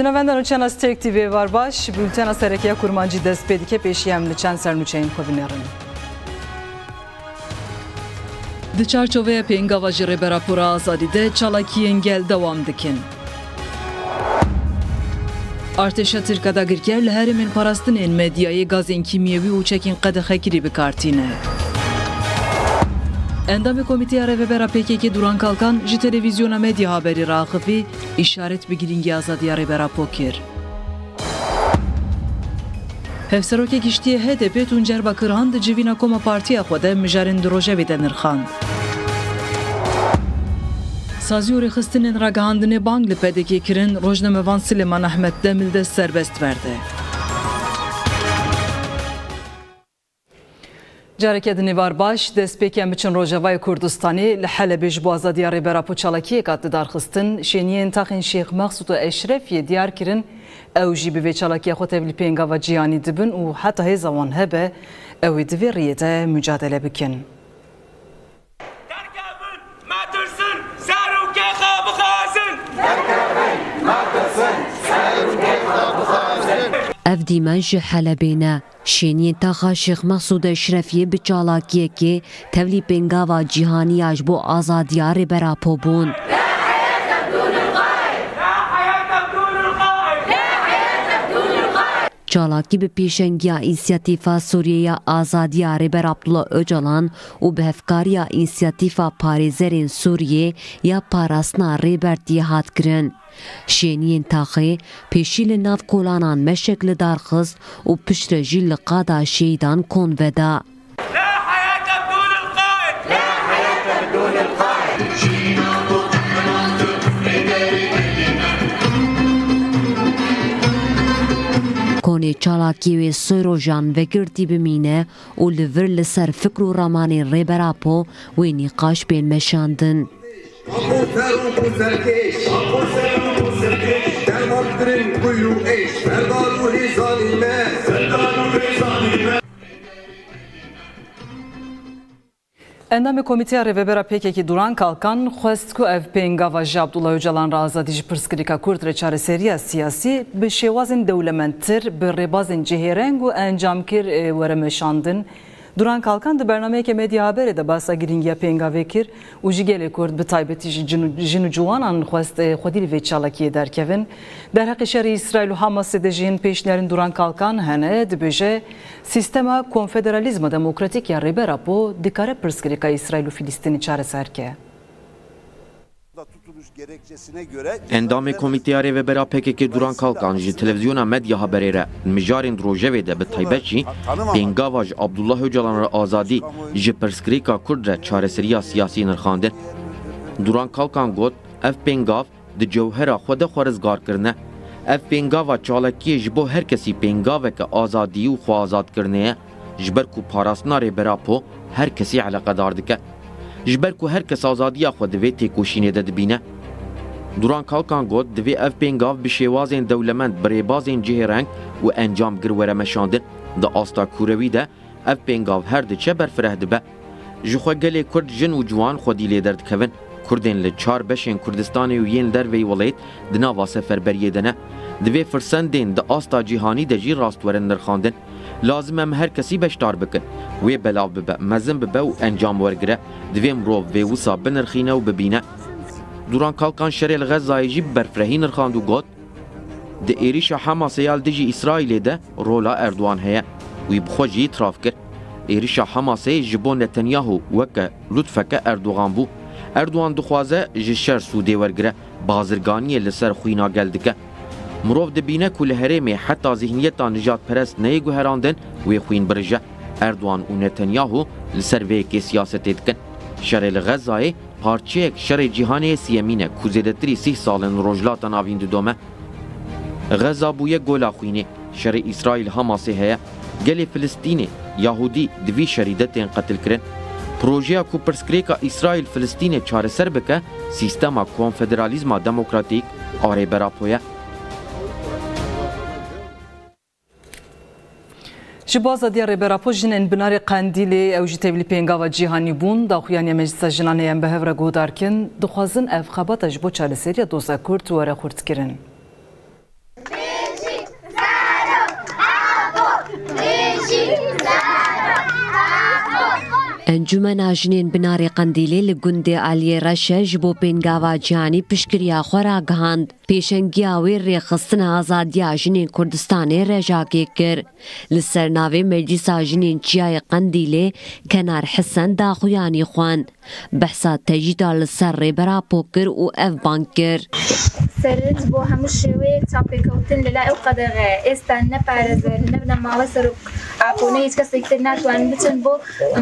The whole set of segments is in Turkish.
Jinevenden uçan az tek TV var baş, bülten az harekeye kurmancı despedike peşiyemli çen sernüçeyin kobinerin. Di çarçoveye pengava ji reberapora azadî çalakiyên gel devam dikin. Artêşa Tirka dagirker li herêmên parastinên medyayê gazên kîmyewî û çekên qedexekirî bikartîne. Endamê Komîteya Revebera PKK Duran Kalkan ji televizyona medya haberî raxivî îşaret bi girîngî azadiya Rêberapo kir. Hevserokê giştiye HDP Tuncer Bakırhan di civîna Koma Partiya xwe de mijarên di rojevê de nirxand. Sazî û rêxistinên ragihandinê bang li pedekê kirin Rojnamevan Silêman Ehmed Demil de serbest verde. Careke di nêvar baş destpêkên biçin Rojavayê Kurdistanê li Helebê ji bo azadiya Rêbera Çalakiyê kat didarxistin şêniyên taxên Şêx Mexsud û Eşrefiyê diyar kirin ew jî bi vê çalakiya xwe tevlî pêngava ciyanî dibin û heta hêza wan hebe ew ê ev dîmen ji Helebêne şêniyên taxa Şêx Mexsûd Eşrefiyê bi çalakiyekê tevlî pêngava cîhaniya ji bo azadiya Rêberapo bûn. Çalakî bi pêşengiya însiyatîfa Sûriyeya Azadiya Rêber Abdullah Öcalan û bi hevkariya însiyatîfa parêzerên Sûriyê ya parastina rêbertiyê hat kirin. Şêniyên taxê pêşî li nav kolanan meşek Koni qala kiwi Sojrojan vekirti bimine u lëvër lësër Fikru Ramani Reberapo u e një kashpen me shandën. Ambuteru bu zerkeş, ambuteru bu zerkeş, demaktirin kuyruğu eş, ferdaru hizalime, Endamê Komîteya Rêvebera PKK Duran Kalkan xwest ku ev pêngava ji Abdullah Öcalan re azadî ji pirsgirêka Kurd re çareseriya siyasî bi şêwazên dewlementtir bi rêbazên cihêreng û encamkir were meşandin. Duran Kalkan di bernameyeke medya haberê de basa girîngiya pêngavê kir û ji gelê Kurd bi taybetî ji jin û ciwanan xwest xwedî li vê çalakiyê derkevin. Derheqê şerê İsrail û Hamasê de Duran Kalkan hene dibêje Sistema konfederalizma demokratik ya Rêberapo dikare pirsgirêka İsrail û Filistînî çareserke. Endamê Komîteya Rêvebera PKK Duran Kalkan ji televizyona medya haberê re mijarên rojevê de bi taybet jî pêngava ji Abdullah Öcalan re azadî ji pirsgirêka Kurd re çareseriya siyasî nirxandin. Duran Kalkan got ev pêngav di cewhera xwe de xwe rizgarkirine. Ev pêngava çalakiyê ji bo her kesî pêngaveke azadî û xweazadkirinê ye ji ber ku parastina Rêberapo her kesî eleqedar dike. Ji ber ku her kes azadiya xwe di vê têkoşînê de dibîne. Duran Kalkan got divê ev pêngav bi şêwazên dewlement bi rêbazên cihêreng û encam gir were meşandin. Di asta kurewî de ev pêngav her diçe berfireh dibe. Ji xwe gelê Kurd jin û ciwan xwedî lê derdikevin. Kurdên li çar beşên Kurdistanê û yên derveyî welayet di nava seferberiyê de ne. Divê firsendên di asta cîhanî de jî rastwerin nirxandin. Lazim em her kesî beşdar bikin. Wê belav bibe, mezin bibe û encam wergire. Divê mirov vê wisa binirxîne û bibîne. Duran Kalkan şerê li Xezayê jî berfirehî nirxand û got di êrişa Hemasê ya dijî İsraîlê de rola Erdoğan heye. Wî bi xwe jî itiraf kir. Êrişa Hemasê ji bo Netanyahu weke lütfeke Erdoğan bû. Erdoğan dixwaze ji şer Sûdê wergire bazirganiyê li ser xwîna gel dike. Mirov dibîne ku li herêmê heta zihniyeta nijadperest neyê guherandin wê xwîn birije. Erdoğan û Netanyahu li ser vêyekê siyasetê dikin. Şerê li Xezayê parçeyek şerê cîhanê siyemîne ku zêdetirî sih salên rojlata navîn didome. Xeza bûye gola xwînê, şerê İsraîl Hamasê heye, gelê Filistînê Yahudî di vî şerîdetên qetil kirin. Projeya ku pirsgirêka İsraîl Filistînê çareser bike, sîstema konfederalizma demokratîk a Rêberapo Ji baza diya Rêberapo jinên binarê Qendîlê ew jî tevlî pêngava cîhanî bûn daxuyaniya Meclisa Jinanê em bi hev re guhdarkin dixwazin ev xebata ji bo çareseriya doza Kurd were xurtkirin. ئەنجومە ژنێن بنارێ قندیلێ لە گوندێ ئالیێ ڕەشەژ بۆ پێنگاوا جیانی پشکریا خۆراگەهاند پێشەنگیاوێ ڕێخستن ئازادیا ژنێن کوردستانی ڕێژاکێ کرد. لە سەرناوێ مەجلیسا ژنێن چیایە قندیلێ کەنار حسەن داخویانی خوان. بەحسا تەجیدا لەسەر ڕێبەرا پۆکر و ئەڤ بانک کرد. سرج بو همش ویک چاپی کوتن للا أو قدغه استا نپارز نبنا ما وسرک اپو نیت کس یکتر ناتوان بچن بو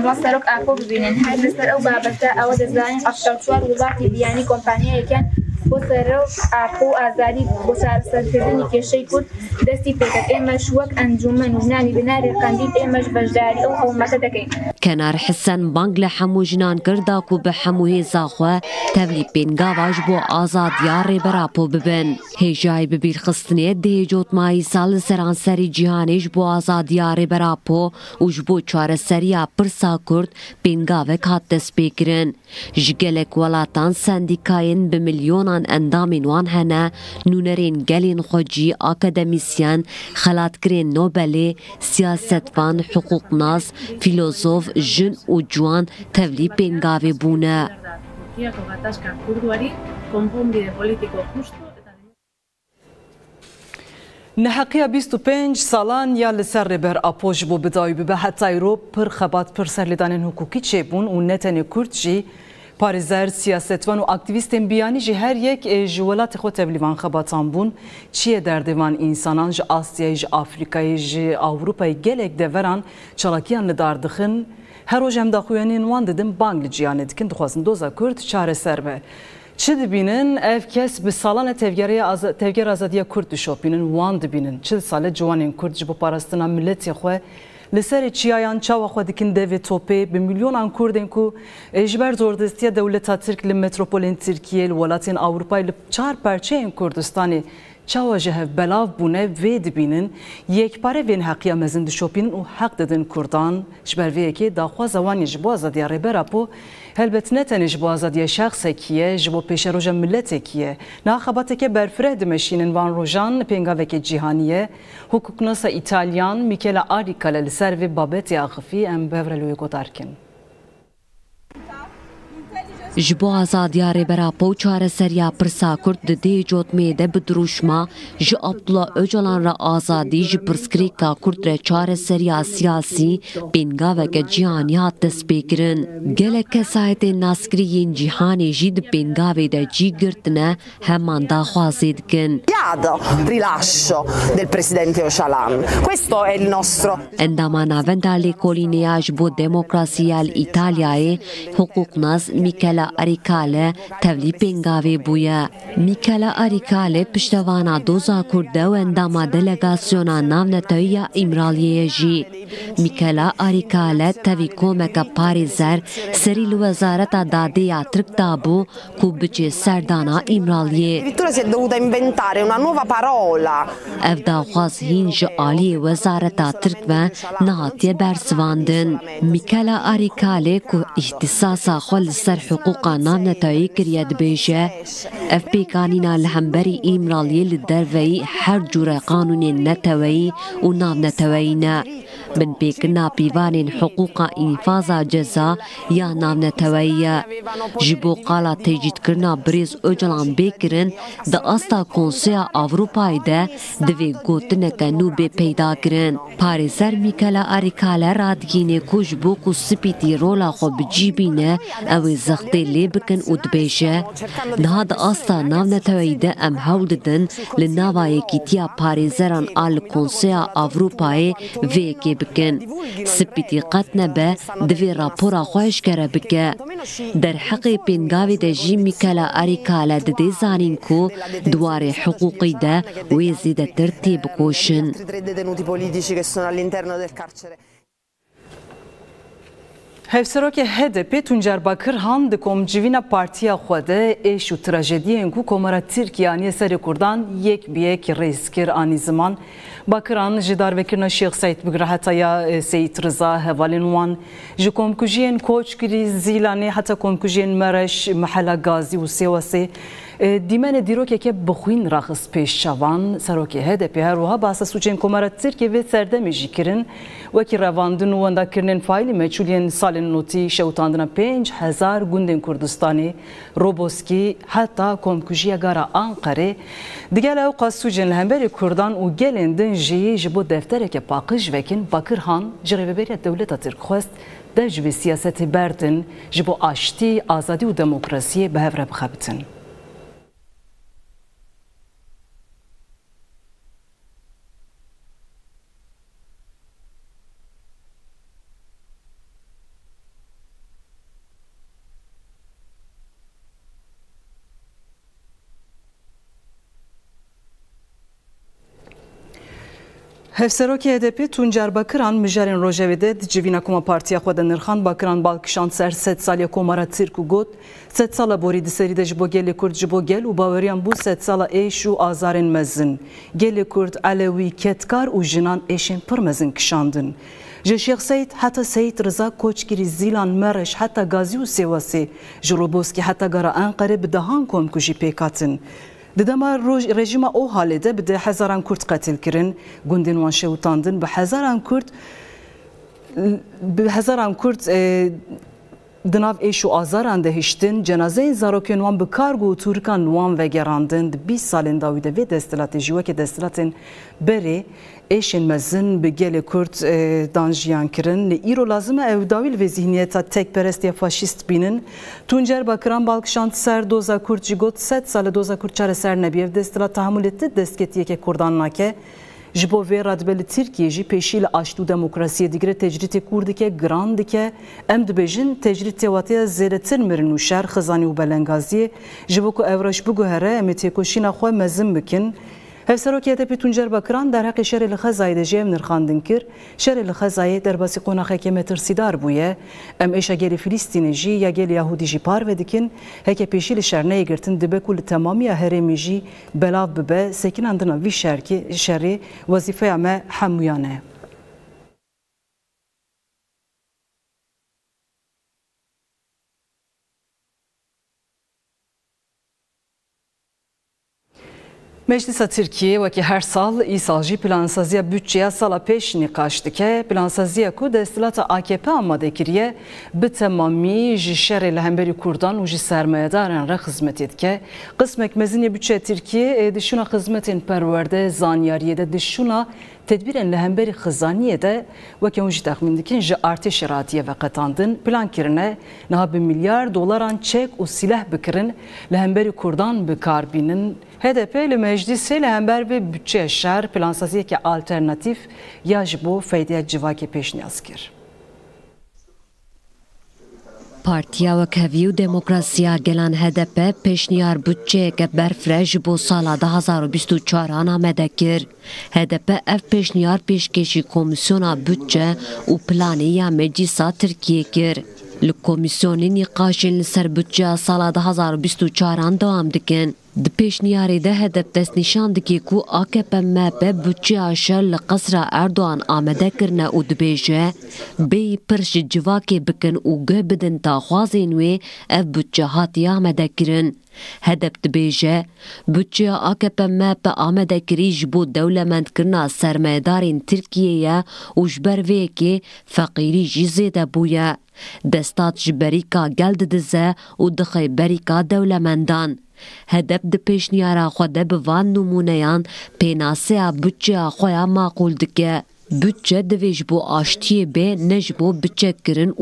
ما سرک اپو ببینن. هر بسر أو بابتا أو دزاین افتر چوار وزاتی بیانی کمپانیا یکن بۆ سەرۆ ئاپۆ و ئازادی بۆ چارەسەرکردنی کێشەی کورد دەستی پێکرد ئێمەش وەک ئەنجومەن و نانی بناری قەندید ئێمەش بەشداری ئەو هەوڵمەتە دەکەین کنار حسن بانگ لە هەموو ژنان کردا و بە هەموو هێزاخوا تەولی پێنگاواش بۆ ئازادیا ڕێبەراپۆ ببن. هێژای ببیرخستنێ دێجۆتمایی ساڵ سەرانسەری بۆ ئازادیا ڕێبەراپۆ وش بۆ چارەسەریا پرسا کورد پێنگاوێک هات sendîkayên bi ڕۆژانان ئەندامینوان هەنا نوونەرێن gelên xwe jî akademisyen, xelatkirên Nobelê, siyasetvan, hiquqnaz, filozof, jin û ciwan tevlî pêngavê bûne. نەحقیە 25 ساڵان یا لەسەر ڕێبەر ئاپۆژ بۆ بداوی ببە هەتایرۆ پر خەبات پر سەرلێدانێن حکوکی چێبوون و نەتەنێ کورتجی پارێزەر سیاستوان و ئاکتیویستên بیانی ji her yek ji welatê xwe tevlîvan xebatan bûn çiye derdêvan însanan ji Asyayê ji Afrikayê ji Awropayê gelek deveran çalakiyan li dar dixin her roj em daxuyanên wan didin bang li ciyanê dikin dixwazin doza Kurd çareser be. Çi dibînin ev kes bi salana tevger azadiya Kurd dişopînin wan dibînin çil sale ciwanên Kurd ji bo parastina milletê xwe لسر چیایان چاوا خو دکن دوی توپی به میلیونان کوردن کو اجبر زوردستی دولت ترک لی متروپولین ترکیه ولاتین اوروپای لی چار پرچه این کردستانی چاوا جه بلاو بونه وی دبینن یک پاره وین حقیا مزند شوپین و حق ددن کردان جبر وی کی داخوا زوانی جبو ازدیاره براپو helbet ne tenê ji bo azadiya şexsekî ji bo pêşeroja milletekî ye naxebateke berfireh dimeşînin van rojan pêngavekê cîhaniye. Hukuknasa İtalyan Michela Arika li ser ji bo azadiya rêbera po çareseriya pirsa Kurd di dê cotmê de bi duruşma ji Abdullah Öcalan re azadî ji pirsgirêka Kurd re çareseriya siyasî pêngaveke cîhanî hat destpêkirin. Gelek kesayetên naskiriyên cîhanê jî di pêngavê de cî girtine heman daxwazê dikin. rilascio del presidente Öcalan. Questo è il nostro Endama navenda lêkolîneya ji bo demokrasiya li İtalyayê hukuknaz Mikela Arîkale tevlî pêngavê bûye. Mikela Arîkale piştevana doza Kurd de û endama delegasyona navneteya İmraliyê jî. Mikela Arîkale tevî komeka parêzer serî li wezareta dadeya Tirk da bû ku biçê serdana parola. Ev daxwaz hîn ji aliyê wezareta Tirk ve nehatiye bersivandin. Mikela Arîkalê ku îhtisasa xwe li ser حقوقا نامنا تایی کرید بیجه اف پیکانینا لهمبری ایمرالی لدروی هر جور قانون نتوی و نامنا تویینا ne. Bin pêkirina pîvanên hiqûqa înfaza ceza ya navneteweyî ye. Ji bo qala tecîdkirina Birêz Öcalan bêkirin di asta Konseya Avrupayê de divê gotineke nû bê peyda kirin. Parêzer Mîkela Arîkale radiyînê ku ji bo ku spîtî rola xwe bicîbîne ew ê zextê lê bikin û dibêje niha di asta navneteweyî de em hewl didin li nava yekîtiya بكن سبتي قاتنا با دفي رابورا خوش كرا بكا. در حقي پینگاوی ده جی میکلا اریکالا ده ده زانین کو دوار حقوقی ده ویزی ده ترتیب Hevserokê HDP Tuncer Bakırhan di komcivîna partiya xwe de êş û trajediyên ku komara Tirkiyaniyê serê Kurdan yek bi yek rêz kir anî ziman. Bakıran ji darvekirina Şêx Seyd bigire hetaya Seyid Rıza hevalên wan ji komkujiyên Koçgirî Zîlanê heta komkujiyên Mereş Mehela Gazî û Sêwasê دیمەنە دیرۆکێکە بخوین ڕاخست پێشەوان سەرۆکی هەدەپی هەروەها باسە سوچێن کۆمەرە ترکێوێ سەردەمیژی کردن وەکی ڕەواندن و وەنداکردن فیلی مەچولێن ساڵێن نوتی شەوتاندنە 5هزار گوندên کوردستانی ڕۆبۆسکی هەتا کۆمکوژیە گارە ئانقەرێ دیگە لەو قاسوجێن لە هەمبەری کوردان و gelên din jiyê ji bo defterekê paqij vekin Bakirhan ji rêveberiya dewleta Tirkxwest dev ji vê siyasetê berdin ji bo aştî, azadî û demokrasiyê bi hev re bixebitin. Hevseroki HDP Tuncer Bakıran mijarên rojevê de di civîna kuma partiya xwe de nirxan ser sed saliya komara Tirk û got sed sala borî di serî de ji bo gelê Kurd ji bo gel û baweriyan bû sala êş û mezin. Gelê Kurd Elewî ketkar û jinan êşên pir mezin kişandin. Ji Şêx Seyid heta Seyid Rıza Koçgirî Zîlan Mereş heta Gazî û Sêwasê ji Roboskî heta gara Enqere bi dehan komku jî pêkatin. ددما رژیم او حالده بده هزاران کرد قتل کرن گوندین وان شوتاندن به هزاران کرد به هزاران کرد Dinav eşu azaran dehiştin, cenazeyên zarokên wan bi kar û tûrikan wan vegerandin di 20 salên da wî de vê destelatê ji wekê destelatên berê eşên mezin bi gelê Kurd e, dan jiyan kirin. Li îro lazim e ew dawîl zihniyeta tekperestiya faşîst bînin. Tuncer Bakiran balkişand ser doza Kurd jî got sed sale doza Kurd çare ser nebiyev destila tahammül etti destsketiyeke Kurdan nake. Ji bo vê radbelê Tirkiye jî pêşî li aşt û demokrasiyê digire tecrîtê Kurd dike giran dike em dibêjin tecrît têwatiya zêdetir mirin û şer xizanî û belengaziyê ji bo ku ev reş biguhere em ê têkoşîna xwe mezin bikin Hevserokê HDP Tuncer Bakiran derheqê şerê li Xezayê de jê ev nirxandin kir şerê li Xezayê derbasî qonaxekê metirsîdar bûye. Em êşa gelê Filîstînê jî ya gelê Yahudî jî parve dikin. Heke pêşî li şerneyê girtin dibe ku li temamiya herêmê jî belav bibe sekinan dina vî şerkê şerê wezîfeya Meclisa Tirkiye wekî her sal îsal jî plansaziya bütçeya sala pêş nîqaş dike plansaziya ku destilata AKP amade kiriye bi temamî ji şerê li Kurdan û ji sermayedarên re xizmetê dike qismek mezinê bütçe Tirkiye dişuna xizmetên perwerde zanyariyê de dişuna tedbirên li hemberî xizaniyê de wekî hûn jî texmîn dikin ji artêşê ratiye ve qetandin plan kirine niha bi milyar dolaran çek û silah bikirin li hemberî Kurdan bikarbînin HDP li meclisê li hember vê bütçe şer plansaziyeke alternatîf ya ji bo feydiya civakê pêşniyaz kir. Partiya Wekevî û Demokrasiya Gelan HDP pêşniyar bütçeyeke berfre ji bo sala 2024 amade kir. HDP ev pêşniyar pêşkêşî Komisyona Bütçe û Planê ya Meclisa Tirkiye kir. Li komisyonên nîqaşên li ser bütçeya sala 2024 dewam dikin. Di pêşniyarê de hedef destnîşan dike ku AKP MHP bütçeya şer li qesra Erdoğan amade kirine û dibêje bêyî pir ji civakê bikin û guh bidin daxwazên wê ev bütçe hatiye amade kirin. Hedef dibêje bütçeya AKP amade kirî ji bo dewlementkirina sermayedarên Tirkiyeyê û ji ber vêyekê feqîrî jî zêde bûye. Destat ji berîka gel didize û dixe berîka dewlemendan. Hedef di pêşniyara xwe de bi van nûmuneyan pênaseya bütçeya xwe ya maqûl dike. Bütçe divê ji bo aştiyê bê ne ji bo biçekirin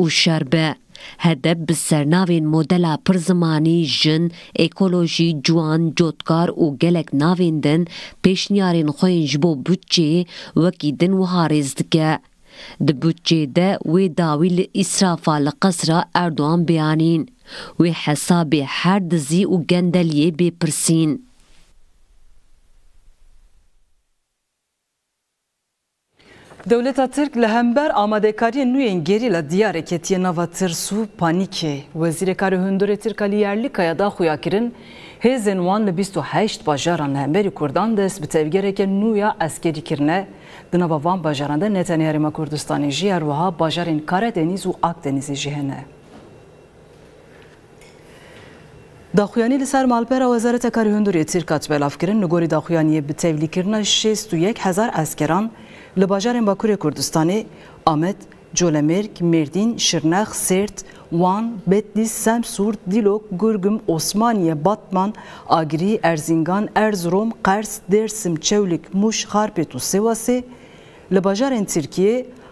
Hedef bi sernavên modela pir zimanî jin, ekolojî, ciwan, cotkar û gelek navên din pêşniyarên xwe yên ji bo bütçeyê wekî din wiha rêz dike. Di bütçê de wê dawî li îsrafa li qesra Erdoğan beyanîn. Wê hesabê her dizî û gendeliyê bêpirsîn. Devleta Türk li hember amadekariyê nûyên gerî li diyarê ketiye nava tirs û panîkê. Wezîrekarê Hundirê Tirk Alî Yerlikaya da xuya kirin hêzên wan li 28 bajaran li hemberî Kurdan dest bi tevgereke nû ya eskerî kirine di nava van bajaran de netenê Herêma Kurdistanê jî her wiha bajarên Karadeniz û Akdenizê jî hene. داخویانی لسر مالپera وزارت کاری هندوری ترکات بلاف کرن نگوری داخویانی به تevلی کرنا 61 هزار اسکران Li bajarên Bakurê Kurdistanê Amed, Colemêrk, Mêrdîn, Şirnex, Sêrt, Wan, Betlîs, Semsûr, Dîlok, Gurgum, Osmaniye, Batman, Agirî, Erzingan, Erzurum, Qers, Dêrsim, Çewlik, Muş, Harpêt û Sêwasê li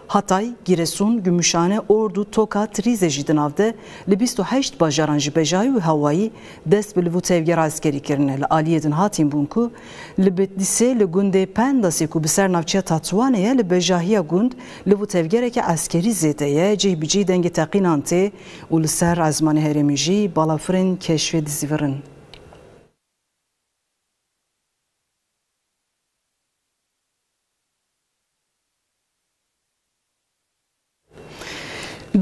Hatay, Giresun, Gümüşhane, Ordu, Tokat, Rize jî di nav de li 28 bajaran ji bejayî û hewayî dest bi li tevgera askerî kirine li aliyê din hatîn bûn ku li Bitlisê li gundê Pendasê ku bi bejahiya gund li vû tevgereke askerî zêde ye cih bi cih dengê teqînan tê û li ser ezmanê herêmî jî balafirên.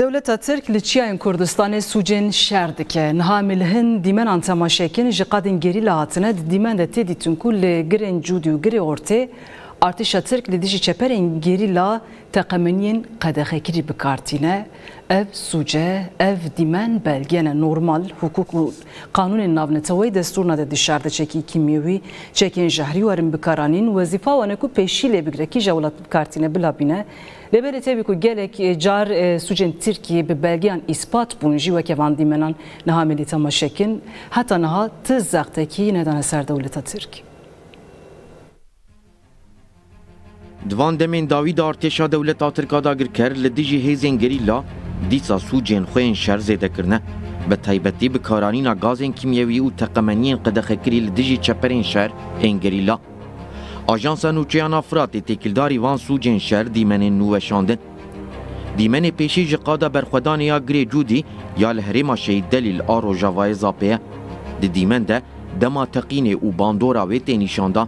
دولت ترک لچیان کردستان سوجن شهر دکه نها ملهن دیمن انتماشکن جقادن گری لاتنه دیمن ده تیدی تنکو لگرن جودی و گری ارته ارتشا ترک لدیجی چپرن گری لا تقمنین قدخه کری بکارتینه ev suce, ev dimen belgene normal hukuk ve kanun navnetavayı desturna da dışarıda çeki kimyevi çeken jahri varın bikaranin vazifa vaneku peşiyle bigreki javlat kartine bilabine jewlat bikartîne bilabîne Levere tabii ku gelek car sucên Tirkiye bi belgeyan ispat bûn jî weke van dîmenan niha milî temaşekin heta niha ti zextekî nedan ser dewleta Tirk. Divan demên dawî da artêşa dewleta Tirka dagir ker li dijî hêzên gerîla dîsa sûcên xwe yên şer zêdekirine bi taybetî bi karanîna gazên kîmyewî û teqemeniyên qedexekirî li dijî çeperên şer ên gerîla Ajansa Nûçeyana Firatê têkildarî van sûcên şer dîmenên nû weşandin. Dîmenê pêşî ji qada berxwedanê ya girê cûdî ya li herêma şehîd delîl a Rojavayê Zapê ye. Di dîmen de dema teqînê û bandora wê tê nîşanda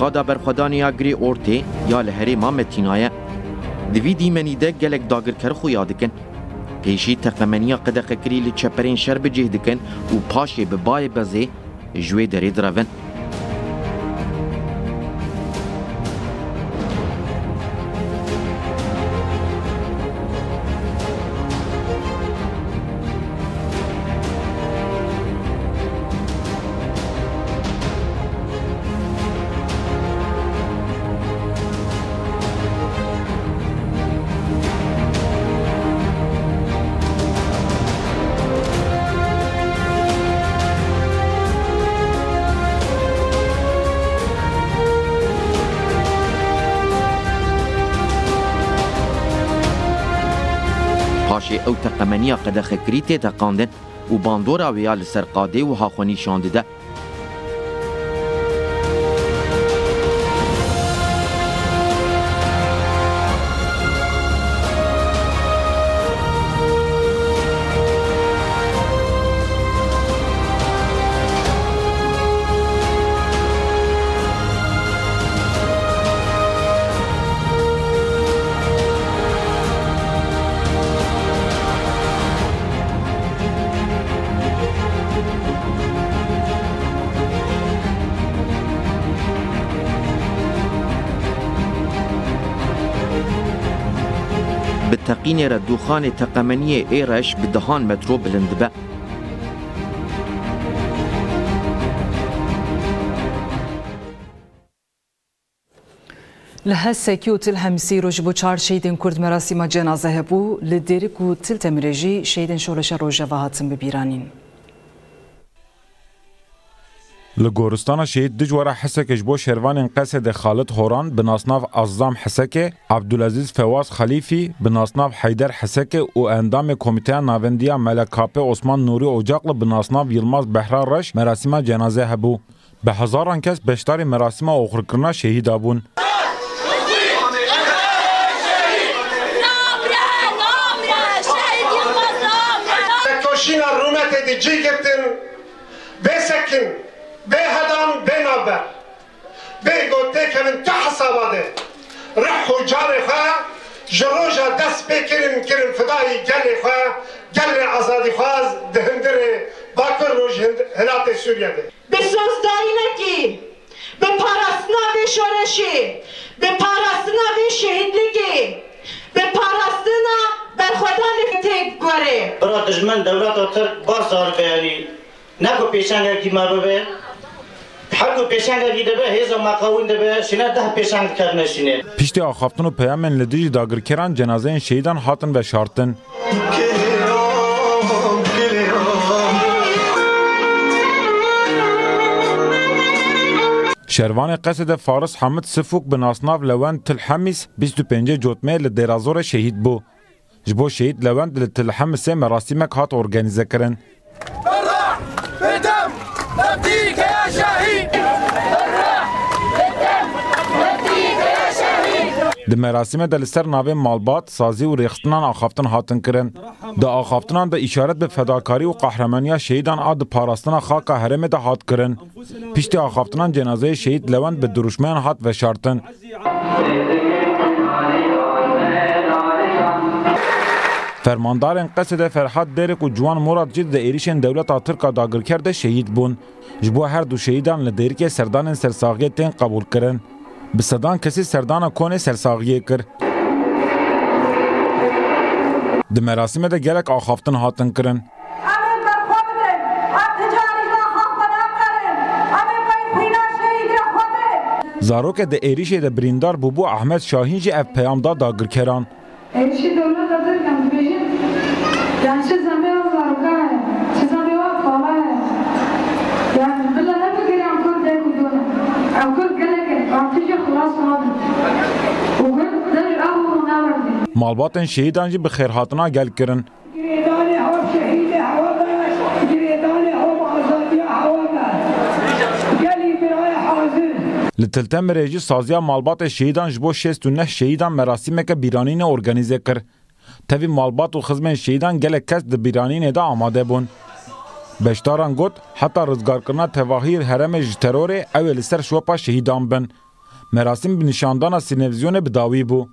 قادا برخدانیا گری اورتی یا لهری ما متینایه. دوی دیمنی ده گلک داگر کر خو یادکن پیشی تقمنیا قدق کری لچپرین شر بجهدکن و پاشی ببای بزی جوی دری دروند ew teqemeniya qedexekirî tê teqandin û bandora wê ya li ser qadê û haxwenî şandide. اینه را دوخان تقمنی ایرش به دهان مترو بلند به. لە هەسێکی و تل همسی روش بو چار شیدن کورد مەراسیمە جنازه بو لە دێرک و تل تمریجی شیدن شورش روش هاتم ببیرانین. لگورستان شهید د جوړه حسکه جبو شروان انقسه د خالد هوران بناسناف اعظم حسکه عبدالعزیز فواز خلیفی بناسناف حیدر حسکه أو اندام کمیته ناوندیا ملکاپه عثمان نوری اوجاقlı بناسناف یلماز بهرار رش مراسمه جنازه هبو. به هزاران کس بشتاری مراسمه اوخرکرنا شهید آبون. Rometedi, Cigertin, بهدان بنابر بگوته کرن تا حساباده. رح و جار خواه جروجا دست بکرم کرم فدای گل خواه گل آزادی خواز دهندر باکر روش هنات سوریه ده. به سازداری کی به پارستناوی شورشی. به پارستناوی شهیدگی به پارستنا خدا تک گوره. برا دجمن دولت ترک بازار بیانی. نکو پیشنگ کی مرو حق پیشنگ گیده به هیزا مقاوین ده به شینه ده پیشنگ کرد نشینه. پیشتی آخافتن و پیامن لدیجی داگر کران جنازه شهیدان هاتن و شارتن. شروان قصد فارس حمد سفوک به ناسناف لوند تلحمیس 25 جوتمه لدرازور شهید بو. جبو شهید لوند لتلحمیس مراسیمک هات ارگانیزه کرن. برا بدم Di merasîmê de li ser navê malbat, sazî û rêxistnan axaftin hatin kirin. Di axaftinan de îşaret bi fedakarî û qehremaniya şehîdan a di parastina xaka herêmê de hat kirin. Piştî axaftinan cenazeyê şehîd Lewend bi duruşmeyan hat veşartin. Fermandarên Qesedê Ferhat Derek û Ciwan Murad jî di êrişên dewleta Tirka dagirker de şehîd bûn. Ji bo her du şehîdan li Dêrikê serdanên sersaxiyê tên qebûl kirin. به صدان کسی سردانه کنه سرساغیه کرد. در مراسم ده گلک آخافتن هاتن کرن زاروک ده ایریش ده بریندار بوبو احمد شاهین جی اف پیام داد دا داگر کران ایریش دولت ازر کم بیشن زمین و زاروکا هست چه زمین و خواه هست یعنی بلا نمی گریم کل ده کدونه اکل tiji خلاص hadi وقل دج اهو ناورد Malbatên şehîdan jî bi xêrhatina gel kirin. جريداني هو شهيد حوامس جريداني هو آزادي حوامس قالي براي حاضر Li Tiltemirê jî saziya malbatê şehîdan ji bo şêst û neh şehîdan merasîmeke bîranînê organize kir. Tevî malbat û xizmên şehîdan gelek kes di bîranînê de amade bûn. Beşdaran got heta rizgarkirina tevahî heremê ji terorê ew ê li ser şopa şehîdan bin. Nîşandana sînevizyonê bi dawî bû.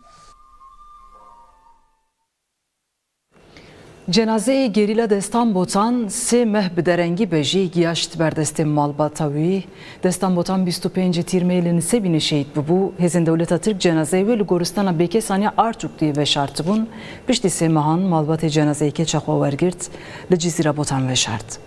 Cenazeyê gerîla destan botan sê meh bi derengî bejî giyaşt berdestê malbata wî. Destan botan 25 tîrmeyê li Nisebînê şehîd bibû. Hêzên Dewleta Tirk cenazeyê wê li goristana Bêkesaniya Artuklu'yê veşartibûn. Piştî sê mehan malbatê cenazeyê keça xwe wergirt li Cizîra botan veşart. Gerilayê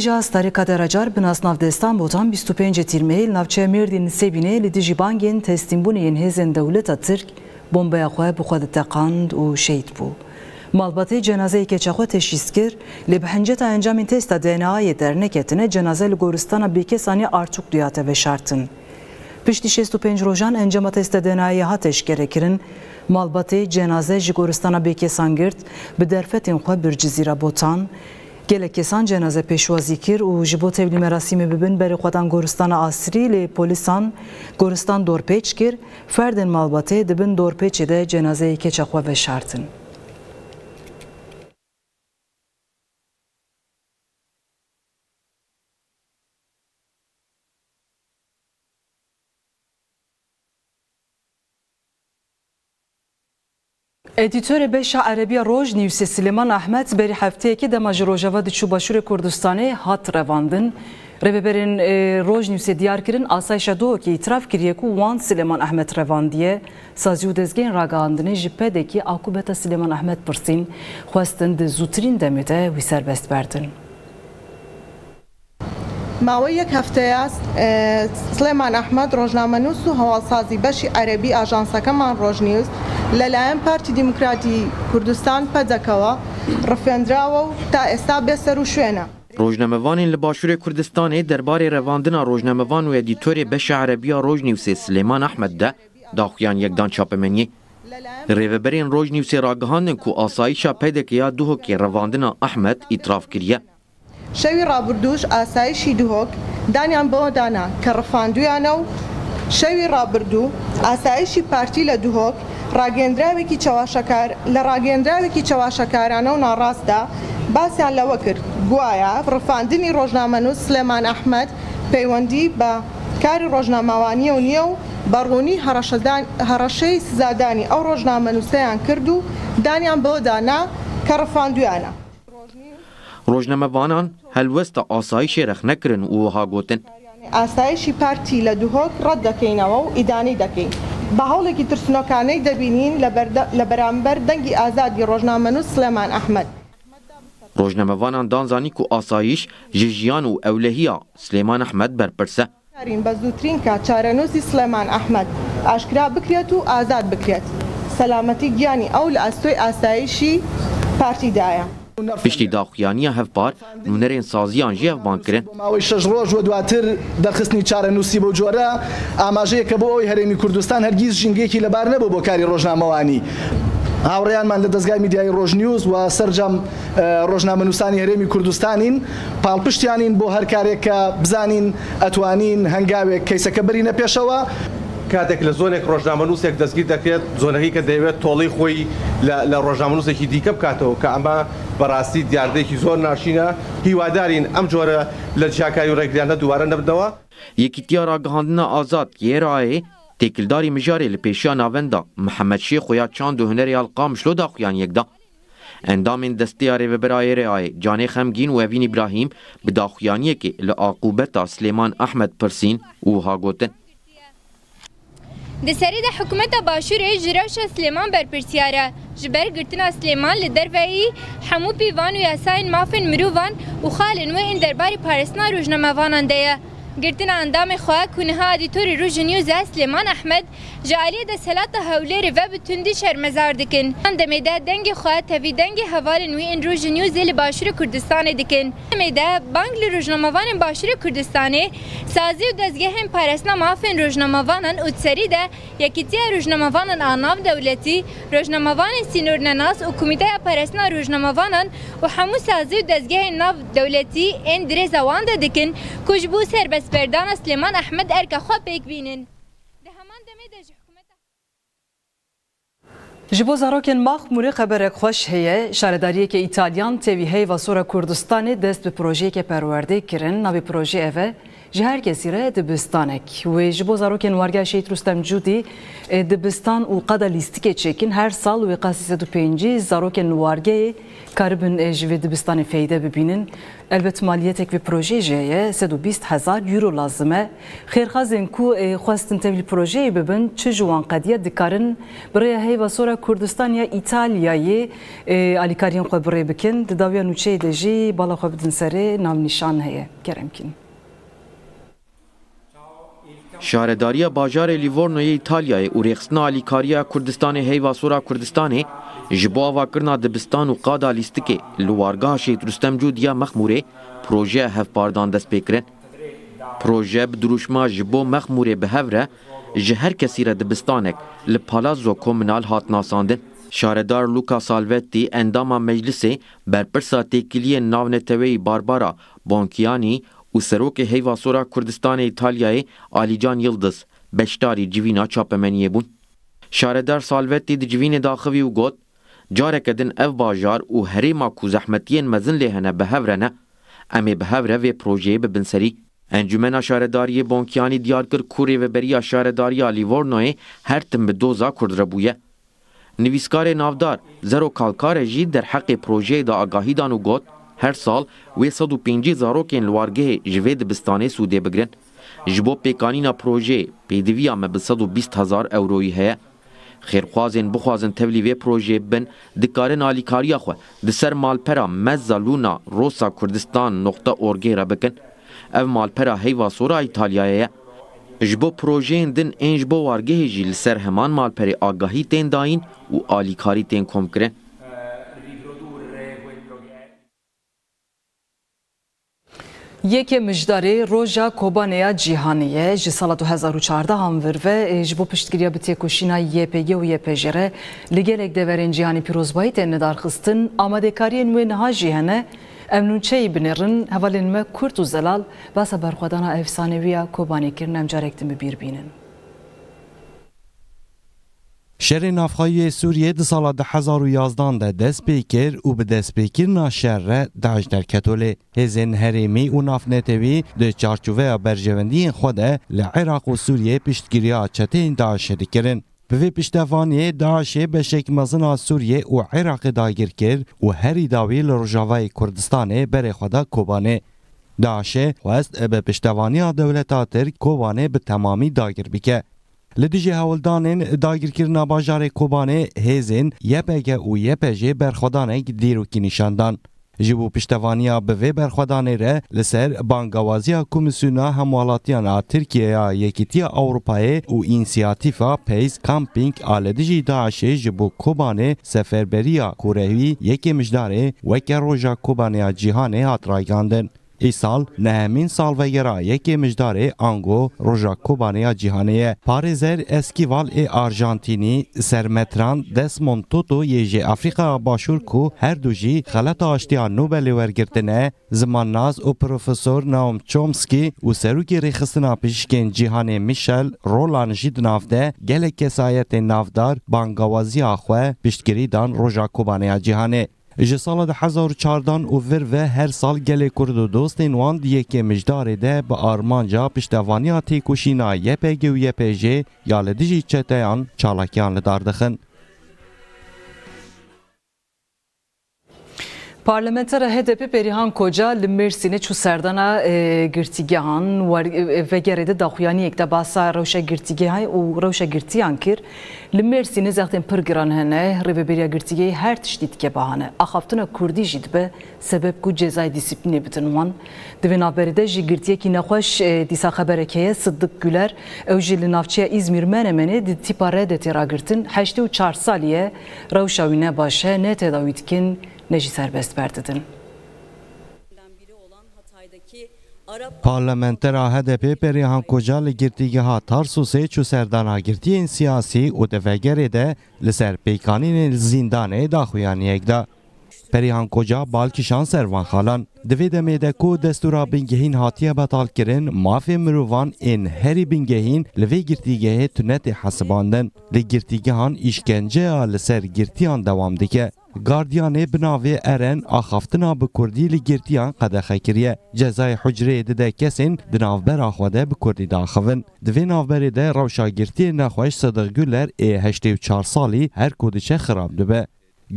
ja Starika Deracar bi nasnav destan botan 25 tîrmeyê li navçeya Mêrdîn Nisebînê li dijî bangên teslîmbûneyên hêzên Dewleta Tirk bombeya xwe bi xwe diteqand û şehîd bû. Malbatê cenazeyê keça xwe teşhîs kir, lê bi hinceta encamên testa DNAyê derneketine cenaze li goristana Bêkesaniya Artukluya te veşartin. Piştî 65 rojan encama testa DNAyê hat eşkere kirin, malbatê cenaze ji goristana Bêkesan girt, bi derfetên xwe bir cizîra botan, Gelek kesan cenaze pêşwazî kir û ji bo tevlî merasîmê bibin berê xwedan goristana Asirî lê polîsan goristan dorpêç kir, ferdên malbatê dibin dorpêçê de cenazeyê keça xwe veşartin. Editörê beşa Erebiya Roj nivîsê Sliman Ahmet berî hefteyekê dema ji Rojava diçû Başûrê Kurdistanê hat revandin. Rêveberên Roj nivîsê diyar kirin asayişa dohekî îtiraf kiriye ku wan Sliman Ahmet revandiye. Sazî û dezgehên ragihandinê ji pedekî akûbeta Sliman Ahmet zûtirîn demê de wî serbest berdin. ماوەی یەک هەفتەیە سلێمان ئەحمەد ڕۆژنامەنووس و هەواڵسازی بەشی عەربی ئاژانسەکەمان ڕۆژنیوز لەلایەن پارتی دیموکراتی کوردستان پەدەکەوە ڕفێنراوە و تا ئێستا بێسەر و شوێنە. ڕۆژنامەوانین لە باشوورێ کوردستانی دەربارەی ڕەواندنا ڕۆژنامەوان و ئەدیتۆری بەشە عەربیە ڕۆژنیوسێ سلێمان ئەحمەددە داخیان یەکدان چاپەمەنی ڕێوەبەرین ڕۆژنیوسێ ڕاگەهانن و ئاساییشە پێدەکەیا دوهۆکی ڕەواندنا ئەحمەد ئیترافکریە. شەوی ڕابردوش ئاسایشی دوهۆک دانیان بۆ دانا کە ڕفاندویانە و شەوی ڕابردوو ئاسایشی پارتی لە دوهۆک ڕاگەندراوێکی چاواشەکار لە ڕاگەندراوێکی چاواشەکارانە و ناڕاستدا باسییان لەوە کرد. گوایە ڕفاندنی ڕۆژنامەنووس سلێمان ئەحمد پەیوەندی بە کاری ڕۆژناماوانیە و نییە و بەڕوونی هەڕەشەی سزادانی ئەو ڕۆژنامەنووسیان کرد و دانیان بۆ دانا کە ڕفاندویانە ڕۆژنەمەوانان هەلوەستە ئاسایشی رەخ نەکردن و وها گوتن ئاسایشی پارتی لە دوهۆک ڕەت دەکەینەوە و ئیدانی دەکەین. بە هەوڵێکی ترسنۆکانەی دەبینین لە بەرامبەر دەنگی ئازادی ڕۆژنامەنووس سلێمان ئەحمد. ڕۆژنەمەوانان دانزانی و ئاسایش ji ژیان و ئەولەهیا سلێمان ئەحمد بەرپرسە. بە زووترین کات چارەنووسی سلێمان ئەحمد. ئاشکرا بکرێت و ئازاد بکرێت. سەلامەتی گیانی ئەو لە ئەستۆی ئاسایشی پارتیدایە. پشتی داخویانیە هەفپار نونەرێن سازیان ژێ هەفبانکردن ماوەی شەژ ڕۆژ وە دواتر دەرخستنی چارە نووسی بۆ جۆرە ئاماژەیە کە بۆ ئەوی هەرێمی کوردستان هەرگیز ژینگێکی لەبار نەبوو بۆ کاری ڕۆژنامەوانی. هاوڕێیانمان لە دەستگای میدیای ڕۆژنیوز و سەررجەم ڕۆژنامەنووسانی هەرێمی کوردستانین. پاڵپشتیانین بۆ هەر کارێکە بزانین ئەتوانین هەنگاوێک کەیسەکە بەرینە پێشەوە کاتێک لە زۆنێک ڕۆژنامەنووسێک دەستگیر دەکرێت زۆنەکەی کە دەیەوێت تۆڵی خۆی لە ڕۆژنامەنووسێکی دیکە بکاتەوە کە ئەمە بەڕاستی دیاردێکی زۆر ناشینە. هیوادارین ئەم جۆرە لە جیاکاری و ڕێگریانە دووارە نەبدەوە. یەکیتیا ڕاگەهاندنا ئازاد یێرایێ تێکلداری مژارێ لە پێشیا ناوەندا محەممەد شێ خۆیا چاند و هەنەری ئەلقا مشلۆدا خویان یەکدا. ئەندامین دەستیا رێبەبرایێرە ئاێ جانێ خەمگین و ئەڤین ئیبراهیم بداخویانیەکێ لە ئاقوبەتا سلێمان ئەحمد پرسین و هاگوتن دسری د حکومت باشوور جراش سلیمان برپرسیاره. جبر گرتنا سلیمان لدروی همو پیوان و یاساین مافن مروان و خالن و این درباری پارسنا روزنامه‌وانان ده گرتن اندام خواه کنها آدیتوری رو جنیوز سلیمان احمد جالی ده سلات هولیر و بتوندی شرمزار دکن. اندام ده دنگ خواه تاوی دنگ حوال وی ان رو جنیوز لی باشور کردستان دکن. اندام ده بانگ لی روجناموان باشور کردستان سازی و دزگه هم پارسنا مافین روجناموان اتسری ده. یکیتی روجناموان آنام دولتی. روجناموان سینورنناس و کمیته پارسنا روجناموان و همو سازی و دزگه ناف دولتی این درزوان ده دکن. کجبو سربس بردان سلیمان احمد ارکا خو پیک بینن. ji bo zarokên maxmûrê xeberek xweş heye şaredariyeke İtalyan tevî heyva sora Kurdistanê dest bi projeyeke perwerdê kirin navê proje ev e ji her kesî re dibistanek. Wê ji bo zarokên wargeha Şehîd Rustem Cudî dibistan û qeda lîstikê çêkin her sal wê qasî sed û pêncî zarokên wargeyê karibin ji vê dibistanê feyde bibînin elbet maliyetek vê projê jê ye sed û bîst hezar euro lazim e xêrxazên ku xwestin tevî projeyê bibin çi ji wan qediye dikarin. Birêya heyva sora Kurdistan ya İtalyayê alîkariyên xwe birê bikin. Di dawiya nûçeyê شهرداری باجار لیورنوی ایتالیا او رخصنا لیکاریا کردستان هیوا سورا کردستان جبو آوا کرنا دبستان و قادا لیستکه لوارگاه شید رستم جودیا مخموره پروژه هف پاردان دست پیکرن پروژه بدروشما جبو مخموره به هفره جه هر کسی را دبستانک لپالازو کومنال هات ناساندن شاردار لوکا سالوتی اندام مجلس برپرسا تکیلی ناونتوی باربارا بانکیانی û serokê heyvasora Kurdistanê İtalyayê Alican Yıldız beşdarî civîna çapemeniyê bûn. Şaredar Salvetti di civînê daxivî û got careke din ev bajar û herêma ku zehmetiyên mezin lê hene bi hev re ne em ê bi hev re vê projeyê bibin serî. Encümena Şaredariyê Bonkiyanî diyar kir ku rêveberiya Şaredariya Lîvornoyê her tim bi doza Kurd re bûye. Nivîskarê navdar Zero Kalkare jî derheqê projeyê da agahî dan û got her sal wê sed û pêncî zarokên li wargehê ji vê dibistanê sûdê bigirin. Ji bo pêkanîna projeyê pêdiviya me bi sed û bîst hezar euroyî heye. Xêrxwazên bixwazin tevlî vê projeyê bin dikarin alîkariya xwe di ser malpera mezza lûna Rosa Kurdistan noxta orgê re bikin. Ev malpera heyva sora İtalyayê ye. Ji bo projeyên din ên ji bo wargehê jî li ser heman malperê agahî tên dayîn û alîkarî tên komkirin. Yekê mijdarê roja Kobaneya cîhanî ji sala 2014 han vir ve ji bo piştgiriya bi têkoşîna YPG û YPJ re li gelek deverên cîhanî pîrozbayî tên nedarxistin amadekariyên wê niha jî hene em nûçeyî binêrin hevalên me Kurt û Zelal basa شر نافخایی سوریه ده سال ده هزار و یازدان ده دست پیکر و به دست پیکر ناشر داعش در کتوله هزین هریمی و نافنتوی ده چارچوه برجوندی خود لعراق و سوریه پشتگیری چتین داعش دکرن به پشتوانی داعش به شک مزنا سوریه و عراق داگیر کرد و هری داوی لرجاوای کردستان بر خدا کوبانه. داعش خواست به پشتوانی دولتا ترک کوبانه به تمامی داگیر بکه Li dijî hewildanên dagirkirina bajarê Kobanê hêzên yepege û yepejê berxwedanekî dîrokî nîşandan. Ji bo piştevaniya bi vê berxwedanê re li ser bangawaziya Komîsyona Hemwalatiyana Tirkiyeya Yekîtiya Ewropayê û însiyatîfa Pace Camping a ledijî Daişê ji bo Kobanê seferberiya Kurewî yekê mijdarê weke roja Kobaniya cîhanê hat. Hisal nehemîn salve yera yekê mijdarê ango roja Kobaneya cîhanê ye. Parêzer Eskîval ê Arjantînî sermetran Desmond Tutu yê ji Afrika başûr ku her du jî xeleta aştiya Nobelê wergirtine Zimannaz û Naum Chomsky û serokê rêxistina pişkên cîhanê Michel Roland jî di navde gelek kesayetên navdar bangawaziya xwe piştgirî dan roja Kobaneya cîhanê. Ji sala 2014 û vir ve her sal gelê Kurd û dostên wan di yekê mijdarê de bi armanca piştevaniya têkoşîna YPG û YPJ ya li dijî çeteyan çalakiyan li dar dixin. Parlamenter HDP Perihan Koca li Mersinê çû serdana girtîgehan vegerê de daxuyaniyek de basa rewşa girtîgehay û rewşa girtiyan kir. Li Mersinê zextên pir giran hene rêveberiya girtîgehê her tiştî dike bahane axaftina Kurdî jî dibe ku cezayê dîsîplînê bitin wan. Di vê navberê de jî girtiyekî nexweş dîsa xeberek heye Sıddık Güler ew jî İzmir Menemenê di tîpa redetê ragirtin heştê û çar saliye rewşa wî ne baş e neji serbest berdidin. Parlamentera HDP Perihan Koca li girtîgeha Tarsusê çû serdana girtiyên siyasî û devegerê de li ser pêkanînên zîndanê daxuyaniyek da. Perihan Koca balkişan servan xalan di vê demê de ku destûra bingehîn hatiye betalkirin mafê mirovan ên herî bingehîn li vê girtîgehê tunetê hesibandin li girtîgehan îşkenceya li ser girtiyan dewam dike. Gardiyanê bi navê Eren axaftina bi Kurdî li girtiyan qedexe kiriye. Cezayê hucreyê dide kesên di navbera xwe de bi Kurdî daxivin. Di vê navberê de rewşa girtiyê nexweş Sıdık Güler ê heştê û her ku diçe xirab dibe.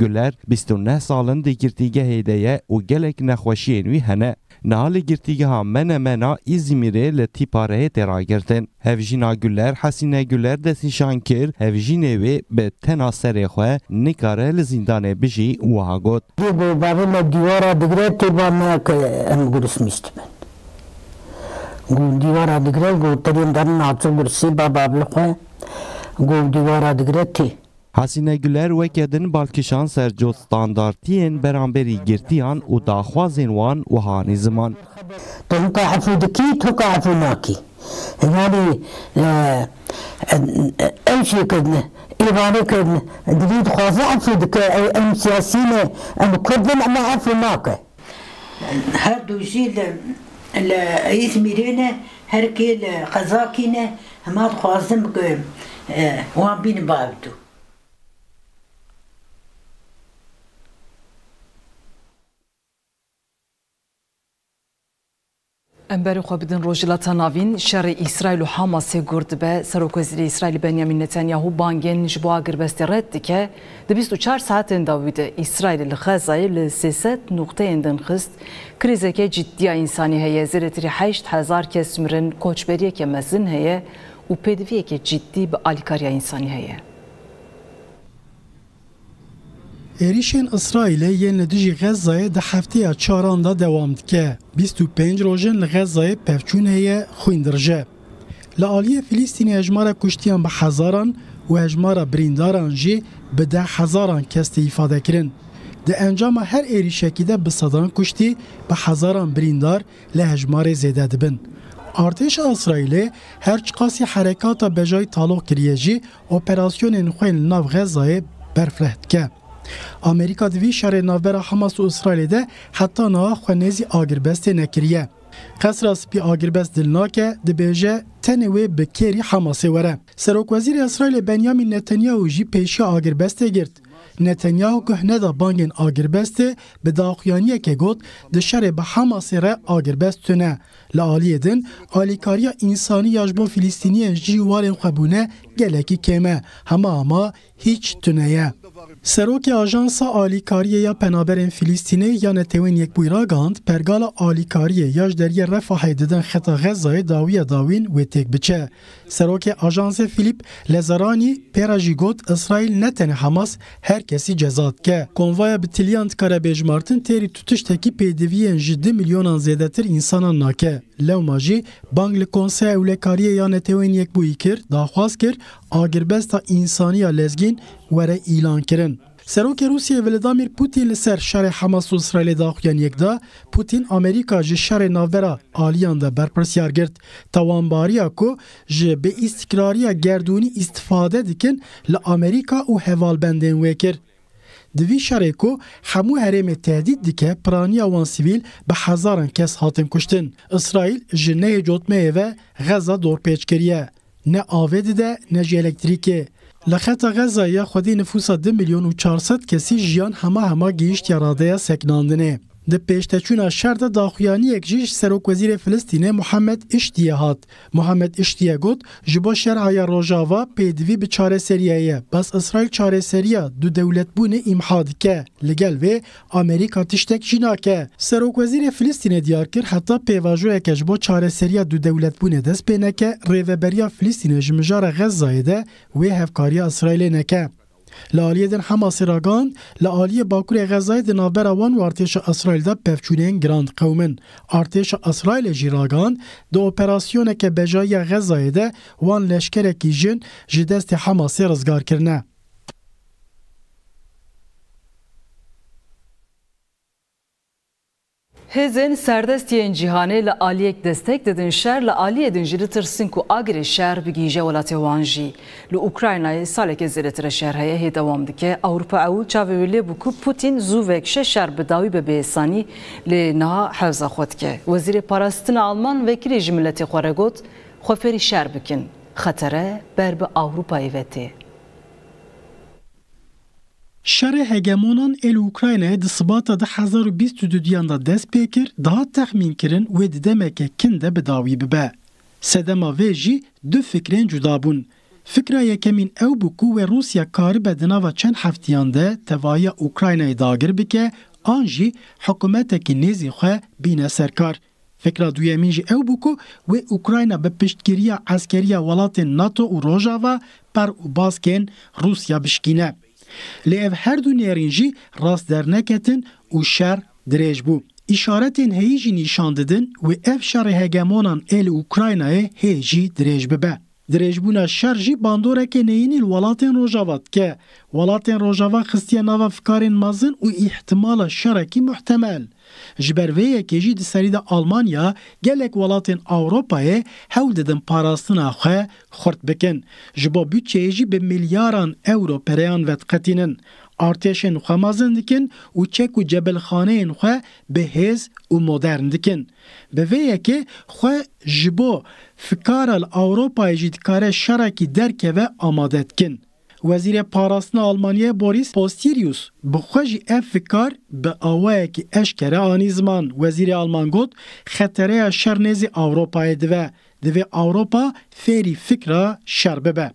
گلر 29 سالن دی گرتیگه هیدیه و گلک نخوشیین وی هنه. نهال گرتیگه ها من منا ازمیره لطی پاره ترا گرتن. هفجینا گلر حسینه گلر دستیشان کر. هفجینه وی به تنا سر خواه نکاره لزندانه بجی و ها گوت دی به بابل دیوارا دگره تی با ما که هم گرس میست گو دیوارا دگره گو ترین دارن آتو گرسی با بابل خواه گو دیوارا دگره تی. Hasîne Güler wekedin balkişan sercot standartiyên beramberî girtiyan û daxwazên wan wiha nîziman. Tu hika hefû dikî tu ka hefû nakî. Yani ew şê kirin îvanê kirin divî dixwaze hefû dike em siyasî ne em ama nake. Her du jî li li İzmîrê ne herkê li Qezakî ne hema dixwazim ku wan bînin bavdû. Emberi xwe bidin rojilata navîn şerê İsrail û Hamasê gur dibe Serokwezîrê İsrailî Benyamin Netanyahu bangên ji bo agirbestê red dike di 24 saetên dawî de İsrailê li Xezayê li 300 nuqteyên din xist. Krîzeke ciddiya însanî heye zêdetirî 8000 kes mirin koçberiyeke mezin heye. Û pêdiviyeke ciddî bi alîkariya însanî heye. ریشین اسرائیل یه ندیج غزای ده هفته چاران ده دوام دکه 25 روژن لغزای پفچونه یه خویندرجه لعالی فلسطین اجمار کشتیان به هزاران و اجمار برینداران جی به ده هزاران کسته ایفاده کرن ده انجام هر ایریشکی ده بسادان کشتی به هزاران بریندار لحجمار زیده دبن ارتش اسرائیل هر چقاسی حرکات بجای تالو کریجی اپراسیون نخوین نو غزای برفلهت که آمریکا دوی شر ناوبر حماس و اسرائیل ده حتی نا خونیزی آگربست نکریه قصر سپی آگربست دلناکه د بیجه تنوی بکری حماس وره سروک وزیر اسرائیل بنیامین نتانیاهو جی پیش آگربست گرد نتانیاهو گهنه دا بانگین آگربست به داخیانیه که گوت ده شر به حماس ره آگربست تونه لعالی دن آلیکاریا انسانی یاجبو فلسطینی جی وارن خبونه گلکی کمه همه اما هیچ تونه Serokê Ajansa Alîkariyê ya Penaberên Filîstînê ya netewên Yekbûyîra gand, pergala Alîkariyê ya ji deriyê Refahê didin xeta Xezayê dawiya dawîn wê têk biçe. Serokê Ajansê Filip Lezaranî pêra jî got İsraîl ne tenê Hemas her kesî ceza dike. Konvaya bi tiliyan dikare bêjmartin têrî tu pêdiviyên ji du milyonan zêdetir însanan nake. انسانان ناکه لو ماجی بانگ لکنسه اولکاریه یا نتوین یک بویی کرد داخواست کرد آگربستا انسانی لزگین وره ایلان کرن سروک روسیه ولادیمیر پوتین لسر شر حماس و اسرائیل داخیان یکدا پوتین امریکا جه شر ناورا آلیان ده برپرسیار گرد توانباریا کو جه به استقراریا گردونی استفاده دکن لامریکا و حوال بندین وکر دوی شرکو همو حریم تهدید دیکه پرانیا وان سیویل به هزاران کس هاتن کشتن اسرائیل جنه جوتمه و غزا دور پیچ کریه نه آوید ده نه جی الکتریکه لخطا غزا یا خودی نفوسا 2 میلیون و 400 کسی جیان همه همه گیشت یا راده سکناندنه. د پیشتچونا شرط داخویانی یک جیش سروک وزیر فلسطین محمد اشتیه هات محمد اشتیه گوت جبا شرعای روژاوا پیدوی به چاره سریعه بس اسرائیل چاره سریع دو دولت بونه امحاد که لگل و امریکا تشتک جینا که سروک وزیر فلسطین دیار کر حتی پیواجو که جبا چاره سریع دو دولت بونه دست بینه که ریوبریا فلسطین جمجار غزایه ده و هفکاری اسرائیل نکه لالیه دن حماس راگان لالیه باکور غزای دن نابرا وان و ارتش اسرائیل دا پفچونین گراند قومن. ارتش اسرائیل جی راگان دو اپراسیون که بجای غزای ده وان لشکر کی جن جی دست حماس رزگار کرنه Hêzên serdestiyên cîhanê li aliyek destek didin şer li aliyê din jî ditirsin ku agirê şer bigîje welatê wan jî. Li Ukraynayê saleke zêdetir şer heye hê dewam dike. Ewropa ew çavê wê lê bû ku Putin zûvek şeş şer bi dawî bi bêsanî lê niha hewza xwe dike. Wezîrê parastina Alman vekilê ji milletê xwe re got xweferî şer bikin. Xetere ber bi Ewropayê ve tê. شر هگمونان ال اوکراینه د سباتا د 2022 دا دست پیکر daha تخمین کرن و د دمکه کنده بداوی ببه. سدما ویجی دو فکرین جدا بون. فکره یکمین او بکو و روسیا کاری به دناوا چند هفتیان ده توایی اوکراینه داگر بکه آنجی حکومت که نیزی خواه بینه سرکار. فکره دویمین جی او بکو و اوکراینه به پشتگیری عسکری ولات ناتو و روژاوا پر و باسکن روسیا بشکینه. لی ev her du nêrîn jî rast لیف هر دو لێو راست در نکتن و شەر درێژ بوو. ئیشارەتێن هەیژی نیشان ددن و اف شر هگمانان ئەف شەڕی هەگەمۆنان ئێل ئوکراینایە هێژی درێژ شر جی باندوره که نینی وڵاتێن ڕۆژاوات که وڵاتێن ڕۆژاوا خستیە ناوە فکارین مازن و احتمال شرکی محتمل Ji ber vê yekê jî di serî de Almanya gelek welatên Ewropayê hewl didin parastina xwe xurt bikin. Ji bo bütçeyê jî bi milyaran euro pereyan vedqetînin. Artêşên xwe mezin dikin û çek û cebelxaneyên xwe bi hêz û modern dikin. Bi vê yekê xwe ji bo fikara li Ewropayê jî dikare şerekî derkeve amade. وزیر پاراستن آلمانیه بوریس پوستیریوس بخوش اف فکر به آوه که اشکره آنیزمان. وزیر آلمان گوت خطره شر نیز اوروپای دوه. دوه اوروپا فری فکر شر به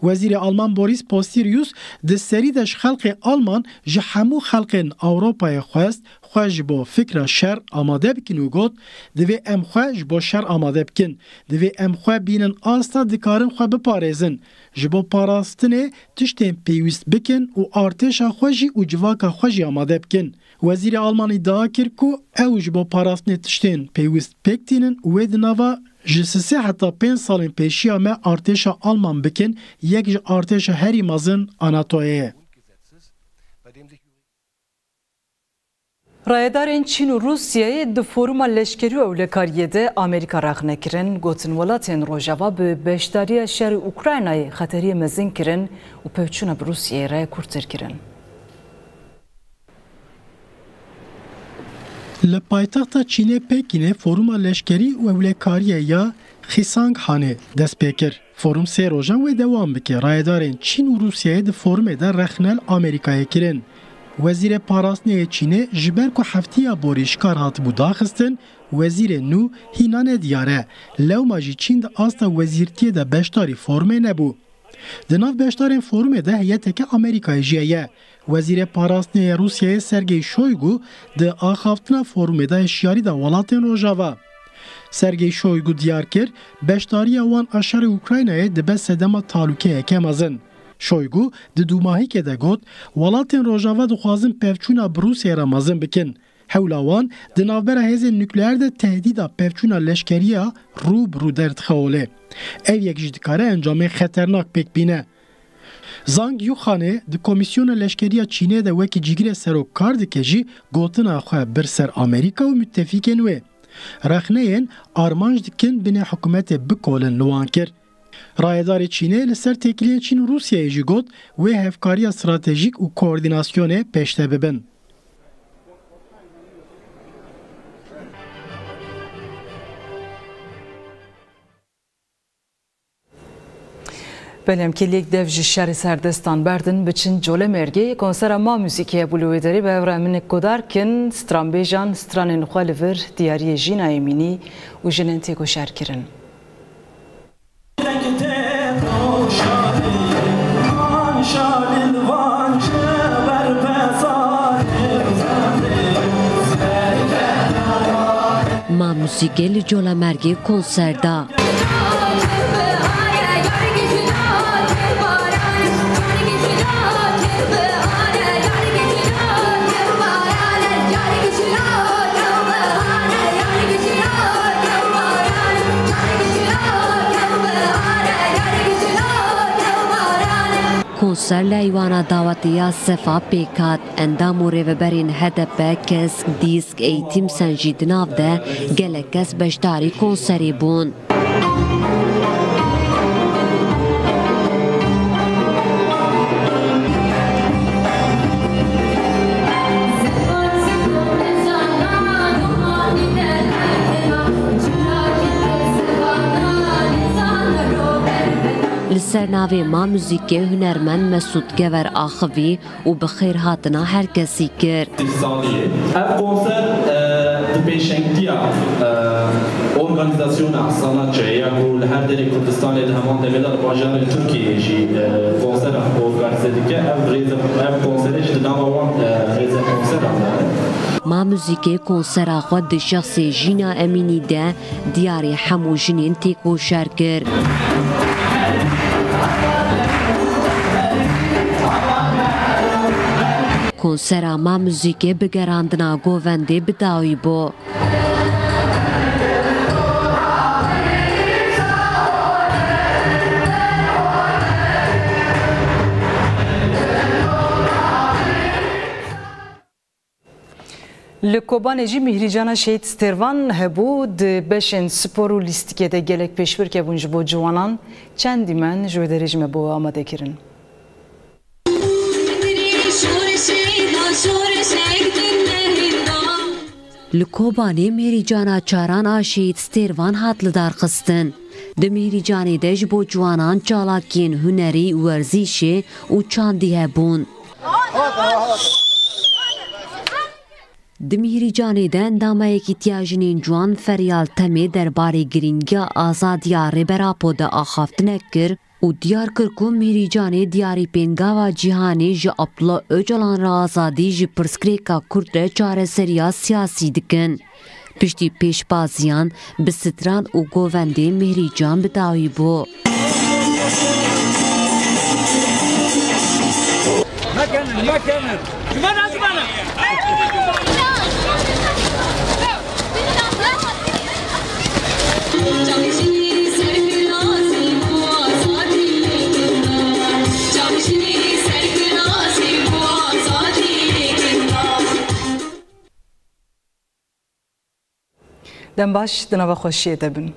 Wezîrê Alman Boris Pistorius di serî de ji hemû xelkên Ewropayê xwest xwe ji bo fikra şer amade bikin û got divê em xwe ji bo şer amade bikin. Divê em xwe bînin asta dikarin xwe biparêzin. Ji bo parastinê tiştên pêwîst bikin û artêşa xwe jî û civaka xwe jî amade bikin. Wezîrê Almanî daha kir ku ew ji bo parastinê tiştên pêwîst pêk tînin û wê di nava ji sisê heta pênc salên pêşiya me artêşa Alman bikin yek ji artêşa herî mezin Anatoyê. Rayedarên Çîn û Rusyayê di foruma leşkerî ewlekariyê de Amerîka rexne kirin, gotin welatên Rojava bi beşdariya şerê Ukraynayê xeteriyê mezin kirin û pevçûna bi Rusyayê re kurtir kirin. Li paytexta Çînê Pekînê foruma leşkerî û ewlekariye ya Xisang Hanê dest pê kir. Forum sê rojan wê dewam bike. Rayedarên Çîn û Rusyayê di forumê de rexnel Amerîkayê kirin. Wezîrê Parastinê Çînê ji ber ku heftiya borî şikar hatibû daxistin, wezîrê nû hîna nediyar e. Lewma jî Çîn di asta wezîrtiyê de beşdarî formê nebû. Di nav beşdarên forumê de heyeteke Amerîkayê jî. Wezîrê Parastinê Rusyayê Sergey Shoygu di axaftina forumê de hişyarî da welatên Rojava. Sergey Shoygu diyar kir, beşdariya wan aşarê Ukraynayê dibe sedema talûkeyeke mezin. Shoygu di dûmahîkê de got, welatên Rojava dixwazin pevçûna bi Rusyayê re mezin bikin. Hewla wan di navbera hêzên nukleer de tehdîda pevçûna leşkeriya rû bi rû derdixewolê. Ev yek jî dikare encamê xeternak pêk bîne. Zang Yuxanê di Komisyona Leşkeriya Çînê de wekî cîgirê serokar dike jî gotina xwe bir ser Amerîka û müttefikên wê. Rexneyên armanj dikin binê hikûmetê bikolin li wan kir. Rayedarê Çînê li ser têkiliyên Çîn û Rusyayê jî got wê hevkariya stratejîk û pêşte bibin. Belemkilik dev ji şerê serdestan berdin biçin cole mergê konsera ma müzîkê bulûwêderî bi evra min godarkin stranbêjan stranên xwe li vir diyariyê jîna Emînî û jinên têkoşer kirin. Ma müzîkê li cola mergê konserda. Konser li eywana davetiya sefa pêkat endam û rêveberên HDP kesk dîsk eğitim sen jî di nav de gelek kes beşdarî سەرناوێ ماموزیکێ هنرمن مسعود گور آخوی و بخیر هاتنا هەرکەسی کرد. پێشنگتیە ئۆرگانیزاسیۆن ئاسانە جەیە و لە هەردەری کوردستانی لە هەمان دەبێت لە باژارە تورکیێژی کۆسەر ئۆرگانیزە دیکە ئەم ڕێزە ئەم کۆسەرش دناوەوان ڕێزە کۆسەرانە ما موزیکê konsera xwe شخص جینا امینی ده دیاری diyarê hemû jinên têkoşer. Konsera ma müzîkê bigerandina govendê bidawî bû. Li Kobanê jî Mihrîcana Şehîd Stervan hebû di beşên spor û gelek pêşbirke bûn ji bo ciwanan çend dîmen ji derê me bo amade. Li Kobanê çaran a Şehîd Stêrvan hat li darxistin. Di Mêrîcanê de ji bo ciwanan çalakiyên hunerî, werzîşê û çandî hebûn. Di Mîhrîcanê de endameyekî tiyajinên ciwan feryal temê derbarê giringiya azadiya rêberapo de axaftinek û Diyarkirku Mêrîcanê diyarê pêngava cîhanê ji Abdullah Öcalan Razadî ji pirsgirêka Kurd re çareseriya siyasî dikin. Piştî pêşbaziyan bi stran û govendê Mêrîcan bidawî bû. Mekenin, mekenin. Güven أزمنة Dem baş di nava xweşiyê de bin.